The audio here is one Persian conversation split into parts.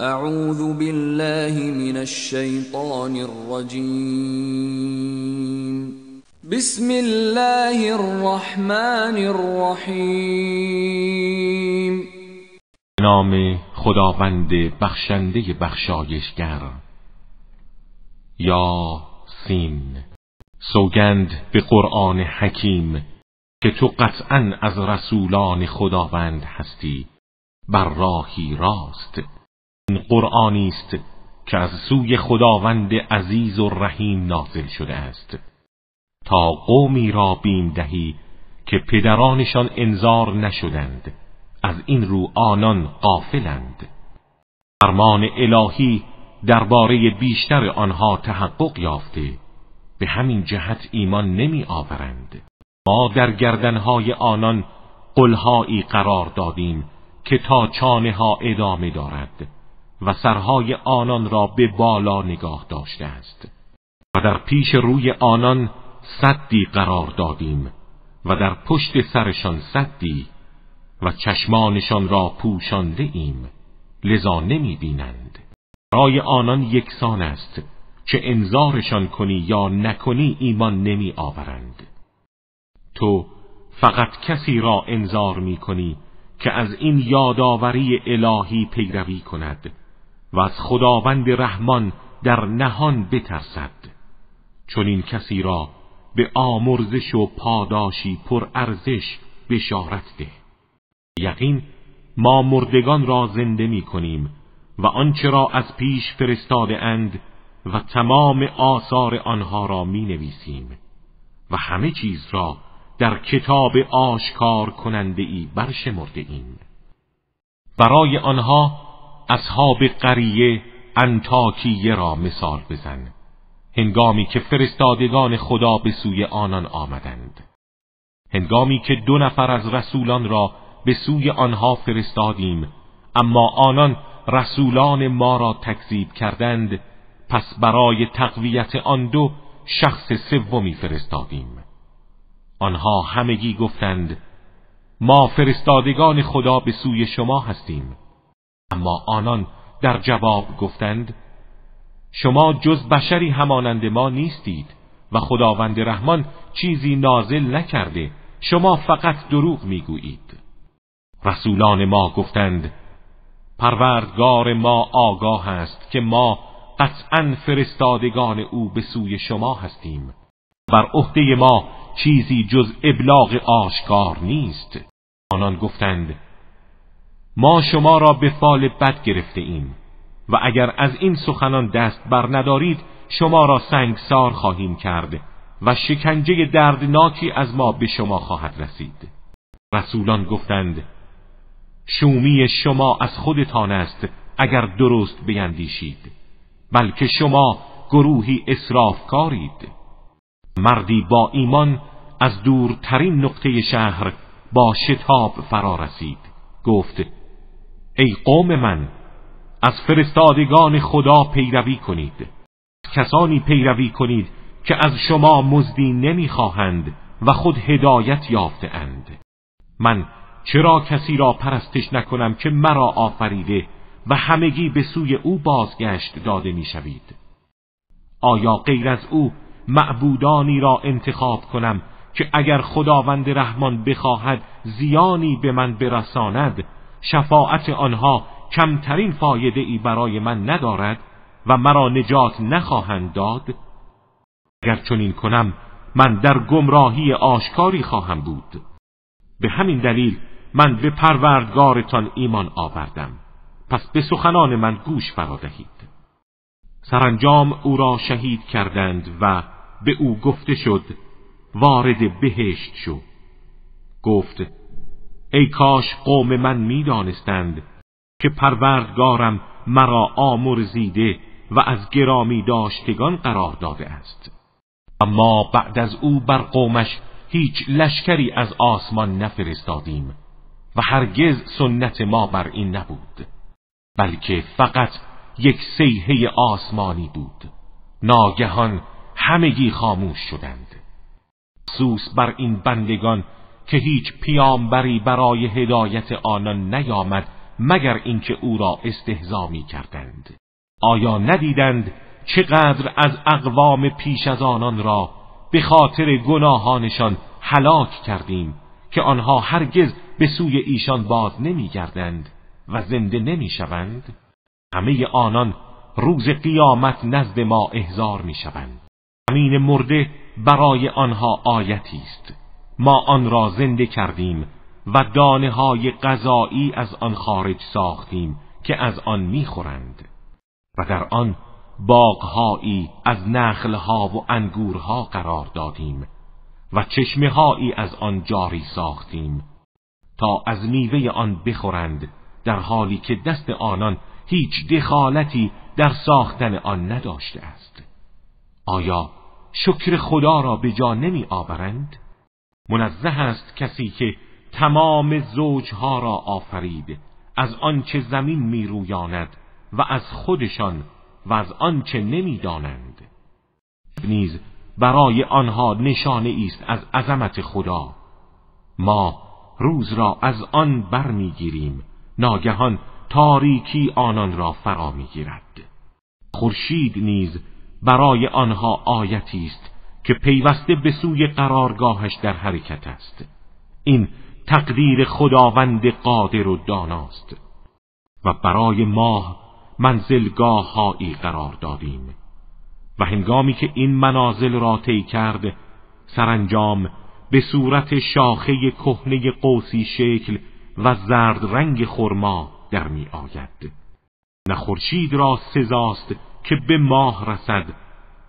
اعوذ بالله من الشیطان الرجیم بسم الله الرحمن الرحیم نام خداوند بخشنده بخشایشگر. یا سین سوگند به قرآن حکیم که تو قطعا از رسولان خداوند هستی. بر راهی راست. قرآنی است که از سوی خداوند عزیز و رحیم نازل شده است. تا قومی را بیم دهی که پدرانشان انذار نشدند از این رو آنان غافلند. فرمان الهی درباره بیشتر آنها تحقق یافته به همین جهت ایمان نمی آورند. ما در گردنهای آنان قلهایی قرار دادیم که تا چانه ها ادامه دارد. و سرهای آنان را به بالا نگاه داشته است. و در پیش روی آنان صدی قرار دادیم و در پشت سرشان صدی و چشمانشان را پوشانده ایم. لذا نمی بینند. برای آنان یکسان است که انذارشان کنی یا نکنی ایمان نمی آورند. تو فقط کسی را انذار می کنی که از این یادآوری الهی پیروی کند. و از خداوند رحمان در نهان بترسد. چون این کسی را به آمرزش و پاداشی پر ارزش بشارت ده. یقین ما مردگان را زنده می کنیم و آنچه را از پیش فرستاده اند و تمام آثار آنها را می نویسیم و همه چیز را در کتاب آشکار کننده ای برشمرده ایم. برای آنها اصحاب قریه انتاکیه را مثال بزن هنگامی که فرستادگان خدا به سوی آنان آمدند. هنگامی که دو نفر از رسولان را به سوی آنها فرستادیم اما آنان رسولان ما را تکذیب کردند پس برای تقویت آن دو شخص سومی فرستادیم. آنها همگی گفتند ما فرستادگان خدا به سوی شما هستیم. اما آنان در جواب گفتند شما جز بشری همانند ما نیستید و خداوند رحمان چیزی نازل نکرده شما فقط دروغ می‌گویید. رسولان ما گفتند پروردگار ما آگاه است که ما قطعا فرستادگان او به سوی شما هستیم. بر عهده ما چیزی جز ابلاغ آشکار نیست. آنان گفتند ما شما را به فال بد گرفته ایم. و اگر از این سخنان دست بر ندارید شما را سنگسار خواهیم کرد و شکنجه دردناکی از ما به شما خواهد رسید. رسولان گفتند شومی شما از خودتان است اگر درست بیندیشید بلکه شما گروهی کارید مردی با ایمان از دورترین نقطه شهر با شتاب فرا رسید. گفت ای قوم من از فرستادگان خدا پیروی کنید. کسانی پیروی کنید که از شما مزدی نمی‌خواهند و خود هدایت یافته اند من چرا کسی را پرستش نکنم که مرا آفریده و همگی به سوی او بازگشت داده می‌شوید؟ آیا غیر از او معبودانی را انتخاب کنم که اگر خداوند رحمان بخواهد زیانی به من برساند شفاعت آنها کمترین فایده ای برای من ندارد و مرا نجات نخواهند داد. اگر چنین کنم من در گمراهی آشکاری خواهم بود. به همین دلیل من به پروردگارتان ایمان آوردم. پس به سخنان من گوش فرا دهید. سرانجام او را شهید کردند و به او گفته شد وارد بهشت شو. گفت ای کاش قوم من می‌دانستند که پروردگارم مرا آمرزیده و از گرامی داشتگان قرار داده است. اما بعد از او بر قومش هیچ لشکری از آسمان نفرستادیم و هرگز سنت ما بر این نبود بلکه فقط یک سیحه آسمانی بود. ناگهان همگی خاموش شدند. سوس بر این بندگان که هیچ پیامبری برای هدایت آنان نیامد مگر اینکه او را استهزا کردند آیا ندیدند چقدر از اقوام پیش از آنان را به خاطر گناهانشان هلاک کردیم که آنها هرگز به سوی ایشان باز نمیگردند و زنده نمی‌شوند؟ همه آنان روز قیامت نزد ما احضار می‌شوند. زمین مرده برای آنها آیتی است. ما آن را زنده کردیم و دانه های غذایی از آن خارج ساختیم که از آن می‌خورند و در آن باغهایی از نخلها و انگورها قرار دادیم و چشمه هایی از آن جاری ساختیم تا از میوه آن بخورند در حالی که دست آنان هیچ دخالتی در ساختن آن نداشته است آیا شکر خدا را به جا نمی آورند؟ منزه است کسی که تمام زوجها را آفرید از آنچه زمین می رویاند و از خودشان و از آنچه نمی‌دانند. نیز برای آنها نشانه است از عظمت خدا. ما روز را از آن برمیگیریم ناگهان تاریکی آنان را فرا می‌گیرد. خورشید نیز برای آنها آیتی است که پیوسته به سوی قرارگاهش در حرکت است. این تقدیر خداوند قادر و داناست. و برای ماه منزلگاه هایی قرار دادیم. و هنگامی که این منازل را طی کرد سرانجام به صورت شاخه کهنه قوسی شکل و زرد رنگ خرما در می آید نه خورشید را سزاست که به ماه رسد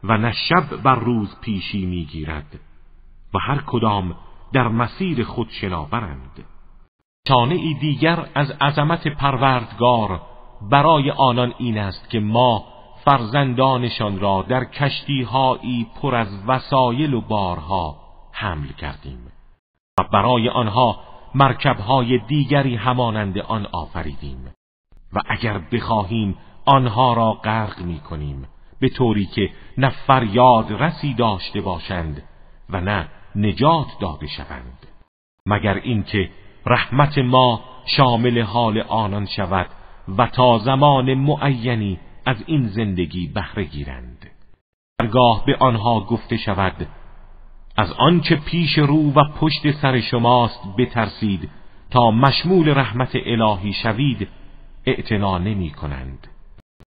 و نه شب بر روز پیشی می گیرد و هر کدام در مسیر خود شناورند. چانه دیگر از عظمت پروردگار برای آنان این است که ما فرزندانشان را در کشتیهایی پر از وسایل و بارها حمل کردیم و برای آنها مرکبهای دیگری همانند آن آفریدیم و اگر بخواهیم آنها را غرق می کنیم به طوری که نه فریاد رسی داشته باشند و نه نجات داده شوند. مگر اینکه رحمت ما شامل حال آنان شود و تا زمان معینی از این زندگی بهره گیرند. هرگاه به آنها گفته شود از آنچه پیش رو و پشت سر شماست بترسید تا مشمول رحمت الهی شوید اعتنا نمی کنند.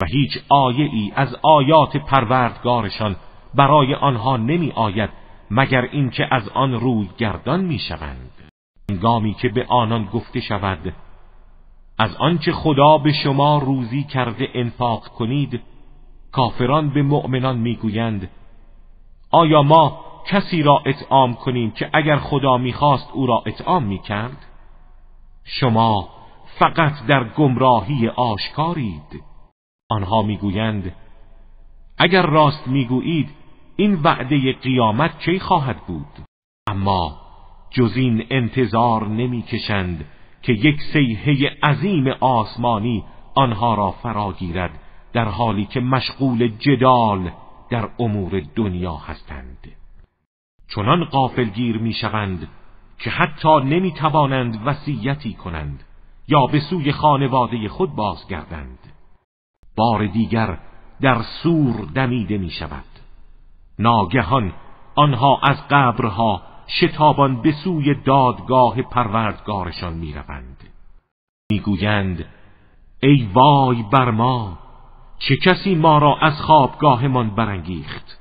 و هیچ آیه ای از آیات پروردگارشان برای آنها نمی آید مگر اینکه از آن روی گردان می شوند هنگامی که به آنان گفته شود از آنچه خدا به شما روزی کرده انفاق کنید کافران به مؤمنان می‌گویند آیا ما کسی را اطعام کنیم که اگر خدا می‌خواست او را اطعام می‌کرد؟ شما فقط در گمراهی آشکارید. آنها می‌گویند اگر راست می‌گویید این وعده قیامت کی خواهد بود؟ اما جز این انتظار نمی‌کشند که یک سیحه عظیم آسمانی آنها را فرا گیرد در حالی که مشغول جدال در امور دنیا هستند. چنان قافلگیر می‌شوند که حتی نمی‌توانند وصیتی کنند یا به سوی خانواده خود بازگردند. بار دیگر در سور دمیده می شود ناگهان آنها از قبرها شتابان به سوی دادگاه پروردگارشان می‌روند. می‌گویند ای وای بر ما چه کسی ما را از خوابگاهمان برانگیخت؟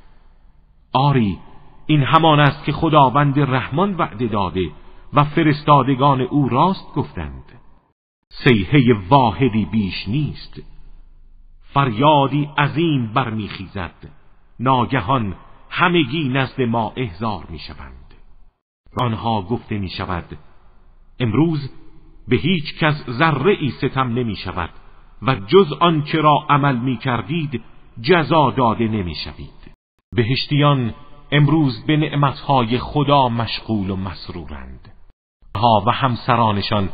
آری این همان است که خداوند رحمان وعده داده و فرستادگان او راست گفتند. سیحه واحدی بیش نیست. فریادی عظیم برمیخیزد. ناگهان همگی نزد ما احضار می‌شوند. آنها گفته می شود امروز به هیچ کس ذره ای ستم نمی شود و جز آنچه را عمل می کردید جزا داده نمی شوید بهشتیان امروز به نعمتهای خدا مشغول و مسرورند. ها و همسرانشان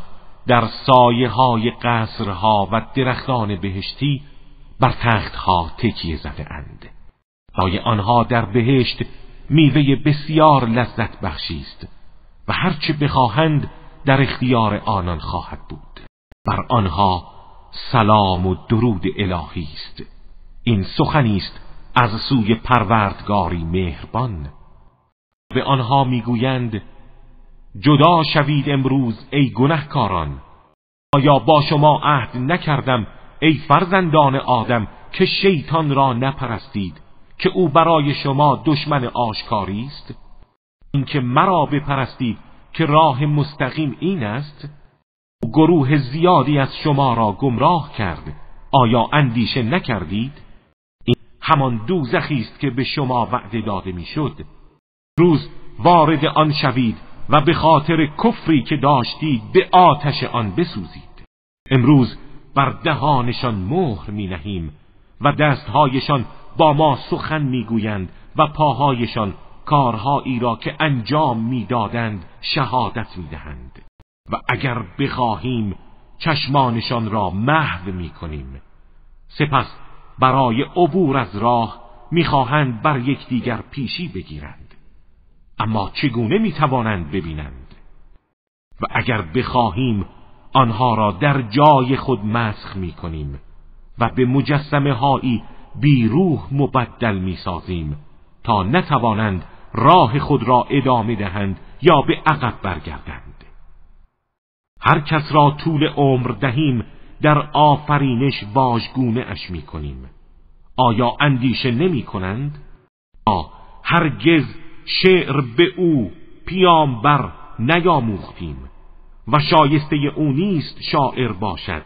در سایه های قصرها و درختان بهشتی بر تختها تکیه زده اند. برای آنها در بهشت میوه بسیار لذت بخشی است و هرچه بخواهند در اختیار آنان خواهد بود. بر آنها سلام و درود الهی است. این سخنی است از سوی پروردگاری مهربان. به آنها می‌گویند جدا شوید امروز ای گنهکاران. آیا با شما عهد نکردم ای فرزندان آدم که شیطان را نپرستید که او برای شما دشمن آشکاری است؟ اینکه مرا بپرستید که راه مستقیم این است؟ گروه زیادی از شما را گمراه کرد. آیا اندیشه نکردید؟ این همان دوزخی است که به شما وعده داده می‌شد. روز وارد آن شوید و به خاطر کفری که داشتید به آتش آن بسوزید. امروز بر دهانشان مهر می نهیم و دستهایشان با ما سخن می‌گویند و پاهایشان کارهایی را که انجام می‌دادند شهادت می‌دهند. و اگر بخواهیم چشمانشان را محو می‌کنیم سپس برای عبور از راه می‌خواهند بر یکدیگر پیشی بگیرند. اما چگونه می‌توانند ببینند؟ و اگر بخواهیم آنها را در جای خود مسخ می‌کنیم و به مجسمه هایی بیروح مبدل می‌سازیم تا نتوانند راه خود را ادامه دهند یا به عقب برگردند. هر کس را طول عمر دهیم در آفرینش واژگونه اش می کنیم آیا اندیشه نمی کنند؟ آ هرگز شعر به او پیامبر نیاموختیم. و شایسته او نیست شاعر باشد.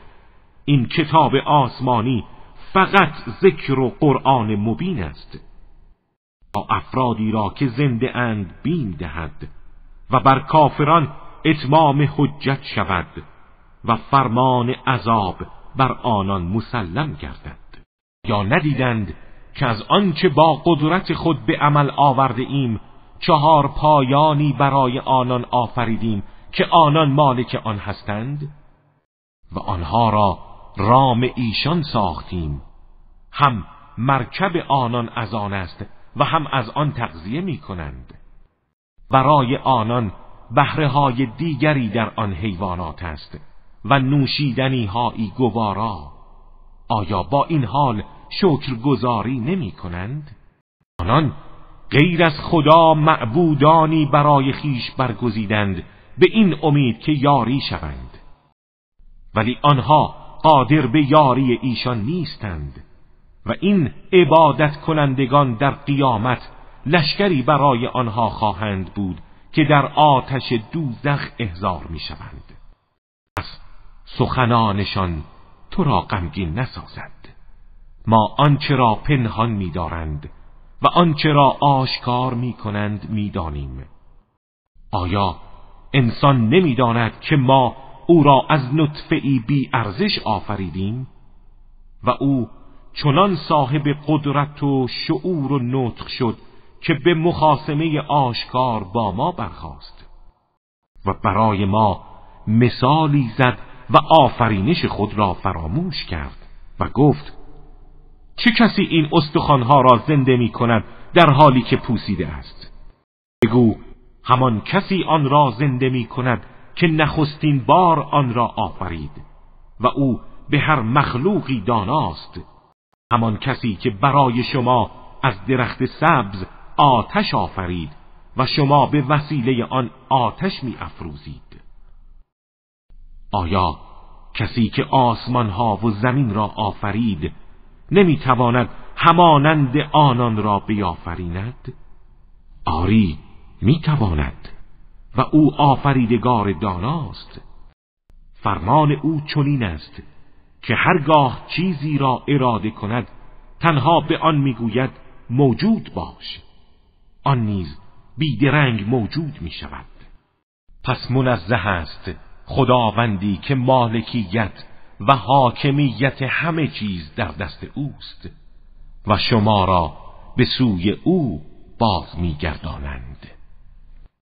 این کتاب آسمانی فقط ذکر و قرآن مبین است. با افرادی را که زنده اند بین دهد و بر کافران اتمام حجت شود و فرمان عذاب بر آنان مسلم گردد. یا ندیدند که از آنچه با قدرت خود به عمل آورده ایم چهار پایانی برای آنان آفریدیم که آنان مالک آن هستند و آنها را رام ایشان ساختیم. هم مرکب آنان از آن است و هم از آن تغذیه می کنند برای آنان بهره های دیگری در آن حیوانات است و نوشیدنی هایی گوارا. آیا با این حال شکرگزاری نمی کنند؟ آنان غیر از خدا معبودانی برای خیش برگزیدند به این امید که یاری شوند. ولی آنها قادر به یاری ایشان نیستند و این عبادت کنندگان در قیامت لشکری برای آنها خواهند بود که در آتش دوزخ احضار می شوند پس سخنانشان تو را غمگین نسازد. ما آنچه را پنهان می دارند و آنچه را آشکار می کنند می دانیم. آیا انسان نمی‌داند که ما او را از نطفه بی ارزش آفریدیم و او چنان صاحب قدرت و شعور و نطق شد که به مخاسمه آشکار با ما برخاست و برای ما مثالی زد و آفرینش خود را فراموش کرد و گفت چه کسی این استخوانها را زنده می کند در حالی که پوسیده است؟ بگو همان کسی آن را زنده می کند که نخستین بار آن را آفرید و او به هر مخلوقی داناست. همان کسی که برای شما از درخت سبز آتش آفرید و شما به وسیله آن آتش می افروزید آیا کسی که آسمان ها و زمین را آفرید نمی‌تواند همانند آنان را بیافریند؟ آری می‌تواند و او آفریدگار داناست. فرمان او چنین است که هرگاه چیزی را اراده کند تنها به آن می‌گوید موجود باش. آن نیز بیدرنگ موجود می شود پس منزه است خداوندی که مالکیت و حاکمیت همه چیز در دست اوست و شما را به سوی او باز میگردانند.